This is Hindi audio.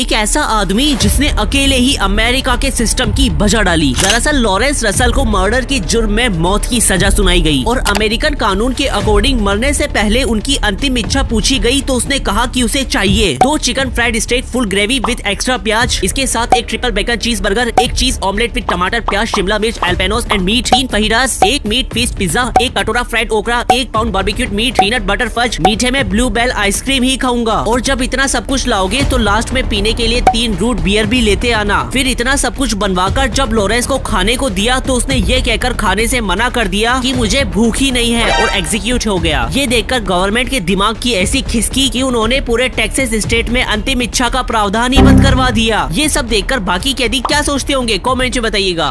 एक ऐसा आदमी जिसने अकेले ही अमेरिका के सिस्टम की बजा डाली। दरअसल, लॉरेंस रसल को मर्डर के जुर्म में मौत की सजा सुनाई गई और अमेरिकन कानून के अकॉर्डिंग मरने से पहले उनकी अंतिम इच्छा पूछी गई तो उसने कहा कि उसे चाहिए दो chicken fried steak full gravy with extra प्याज, इसके साथ एक ट्रिपल बेकन चीज़ बर्गर, एक चीज़ ऑमलेट विद टमाटर, प्याज, शिमला मिर्च एल्पेनोस एंड मीट, तीन फहीरास, एक मीट फ़िश पिज्जा, एक कटोरा फ्राइड ओकरा, एक pound barbecued meat, peanut butter fudge, मीठे में ब्लू बेल आइसक्रीम ही खाऊँगा। और जब इतना सब कुछ लाओगे तो लास्ट में के लिए तीन रूट बियर भी लेते आना। फिर इतना सब कुछ बनवा कर जब लॉरेंस को खाने को दिया तो उसने ये कहकर खाने से मना कर दिया कि मुझे भूख ही नहीं है और एग्जीक्यूट हो गया। ये देखकर गवर्नमेंट के दिमाग की ऐसी खिसकी कि उन्होंने पूरे टेक्सास स्टेट में अंतिम इच्छा का प्रावधान ही बंद करवा दिया। ये सब देखकर बाकी कैदी क्या सोचते होंगे? कॉमेंट में बताइएगा।